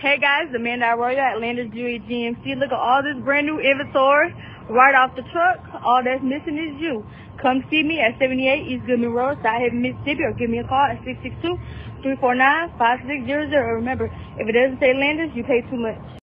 Hey guys, Amanda Arroyo at Landers Buick GMC. Look at all this brand new inventory right off the truck. All that's missing is you. Come see me at 78 East Goodman Road, Southaven Mississippi, or give me a call at 662-349-5600. Remember, if it doesn't say Landers, you pay too much.